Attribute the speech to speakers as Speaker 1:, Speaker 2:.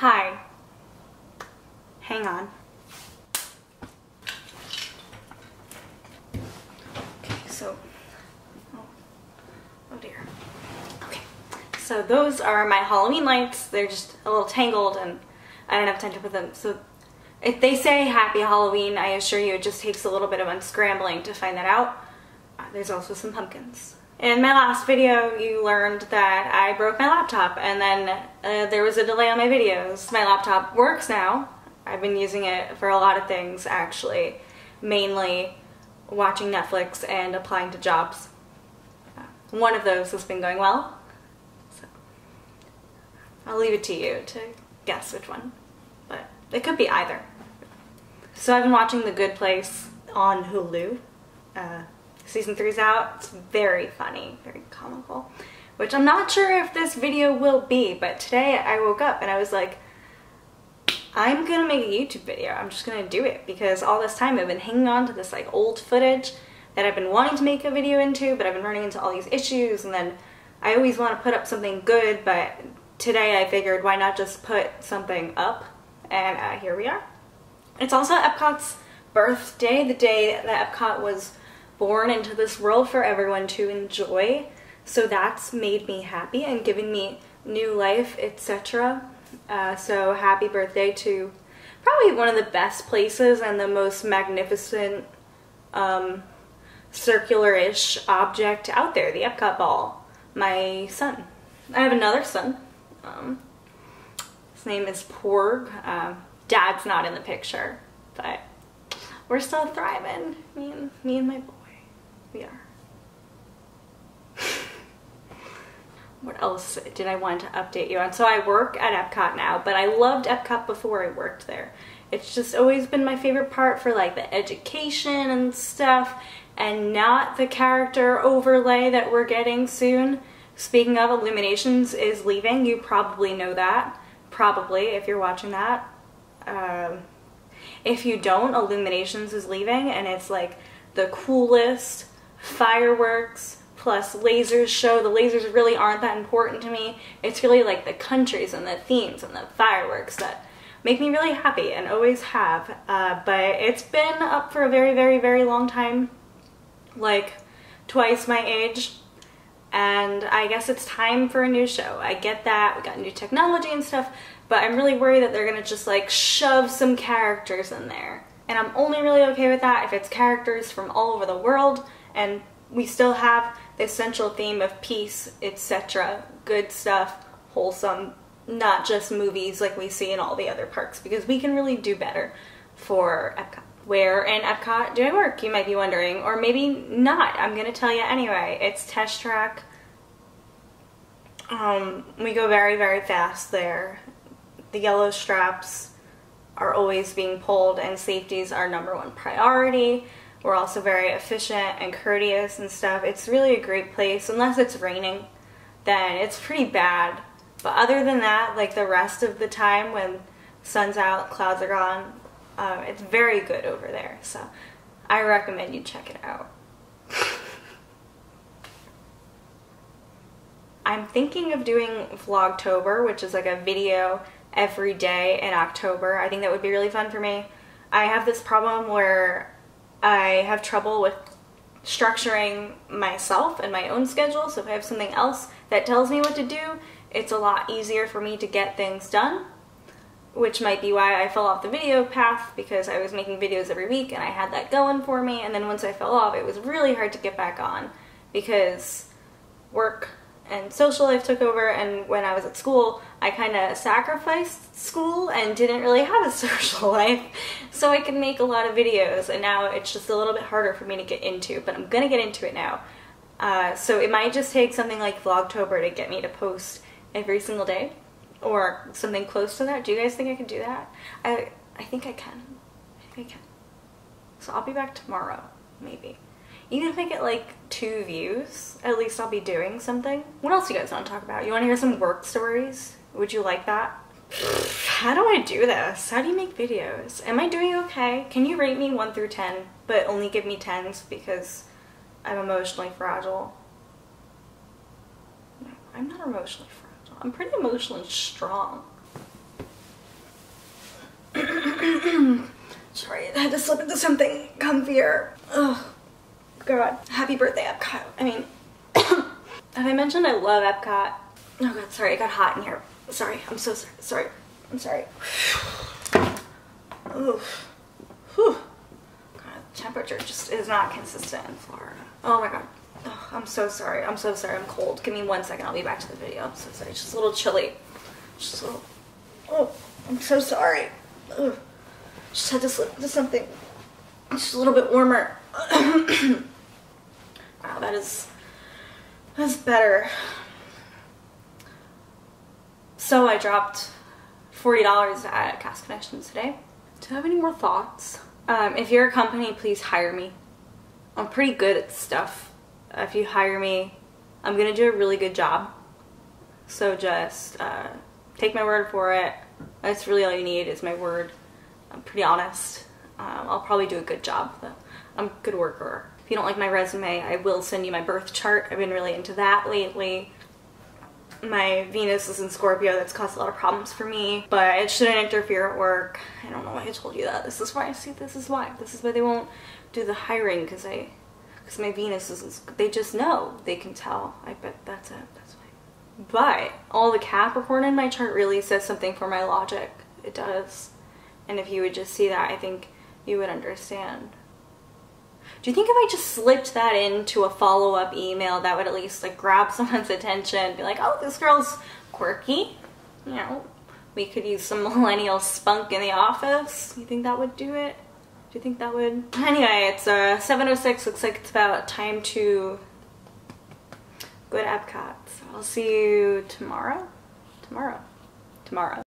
Speaker 1: Hi. Hang on. Okay, so, oh, oh dear. Okay, so those are my Halloween lights. They're just a little tangled and I don't have time to put them. So if they say happy Halloween, I assure you it just takes a little bit of unscrambling to find that out. Uh, there's also some pumpkins. In my last video, you learned that I broke my laptop and then uh, there was a delay on my videos. My laptop works now. I've been using it for a lot of things actually, mainly watching Netflix and applying to jobs. Uh, one of those has been going well, so I'll leave it to you to guess which one, but it could be either. So I've been watching The Good Place on Hulu. Uh, Season three's out. It's very funny, very comical, which I'm not sure if this video will be, but today I woke up and I was like, I'm gonna make a YouTube video. I'm just gonna do it because all this time I've been hanging on to this like old footage that I've been wanting to make a video into, but I've been running into all these issues and then I always want to put up something good, but today I figured why not just put something up and uh, here we are. It's also Epcot's birthday, the day that Epcot was born into this world for everyone to enjoy. So that's made me happy and given me new life, etc. Uh, so happy birthday to probably one of the best places and the most magnificent um, circular-ish object out there, the Epcot ball. My son. I have another son. Um, his name is Porg. Uh, Dad's not in the picture, but we're still thriving. Me and, me and my boy we are. what else did I want to update you on? So I work at Epcot now, but I loved Epcot before I worked there. It's just always been my favorite part for like the education and stuff and not the character overlay that we're getting soon. Speaking of, Illuminations is leaving. You probably know that. Probably, if you're watching that. Um, if you don't, Illuminations is leaving and it's like the coolest, fireworks plus lasers show. The lasers really aren't that important to me. It's really like the countries and the themes and the fireworks that make me really happy and always have. Uh, but it's been up for a very, very, very long time, like twice my age. And I guess it's time for a new show. I get that, we got new technology and stuff, but I'm really worried that they're gonna just like shove some characters in there. And I'm only really okay with that if it's characters from all over the world and we still have the central theme of peace, etc. Good stuff, wholesome, not just movies like we see in all the other parks because we can really do better for Epcot. Where in Epcot do I work, you might be wondering, or maybe not. I'm going to tell you anyway. It's Test Track. Um, we go very, very fast there. The yellow straps are always being pulled and safety is our number one priority. We're also very efficient and courteous and stuff. It's really a great place. Unless it's raining, then it's pretty bad. But other than that, like the rest of the time when sun's out, clouds are gone, um, it's very good over there. So I recommend you check it out. I'm thinking of doing Vlogtober, which is like a video every day in October. I think that would be really fun for me. I have this problem where I have trouble with structuring myself and my own schedule. So if I have something else that tells me what to do, it's a lot easier for me to get things done, which might be why I fell off the video path because I was making videos every week and I had that going for me. And then once I fell off, it was really hard to get back on because work and social life took over and when I was at school I kind of sacrificed school and didn't really have a social life so I could make a lot of videos and now it's just a little bit harder for me to get into but I'm gonna get into it now. Uh, so it might just take something like Vlogtober to get me to post every single day or something close to that. Do you guys think I can do that? I I think I can. I think I can. So I'll be back tomorrow maybe even if I get like two views, at least I'll be doing something. What else do you guys want to talk about? You want to hear some work stories? Would you like that? How do I do this? How do you make videos? Am I doing okay? Can you rate me 1 through 10, but only give me 10s because I'm emotionally fragile? No, I'm not emotionally fragile. I'm pretty emotionally strong. Sorry, I had to slip into something comfier. Oh, God. Happy birthday, Epcot. I mean, have I mentioned I love Epcot? Oh, God, sorry, it got hot in here. Sorry, I'm so sorry. Sorry, I'm sorry. Oh, whew. God, temperature just is not consistent in Florida. Oh my God. Oh, I'm so sorry. I'm so sorry. I'm cold. Give me one second. I'll be back to the video. I'm so sorry. It's just a little chilly. Just a little. Oh, I'm so sorry. Ugh. Just had to slip into something. Just a little bit warmer. that is. That's better. So I dropped $40 at Cast Connections today. Do you have any more thoughts? Um, if you're a company, please hire me. I'm pretty good at stuff. If you hire me, I'm gonna do a really good job. So just uh, take my word for it. That's really all you need is my word. I'm pretty honest. Um, I'll probably do a good job. I'm a good worker. You don't like my resume, I will send you my birth chart. I've been really into that lately my Venus is in Scorpio. That's caused a lot of problems for me, but it shouldn't interfere at work. I don't know why I told you that. This is why I see. This is why. This is why they won't do the hiring because I, because my Venus is. They just know. They can tell. I bet that's it. That's why. But all the Capricorn in my chart really says something for my logic. It does. And if you would just see that, I think you would understand. Do you think if I just slipped that into a follow-up email that would at least like grab someone's attention be like, oh, this girl's quirky? You know, we could use some millennial spunk in the office. You think that would do it? Do you think that would? Anyway, it's uh, 7.06. Looks like it's about time to go to Epcot. So I'll see you tomorrow? Tomorrow. Tomorrow.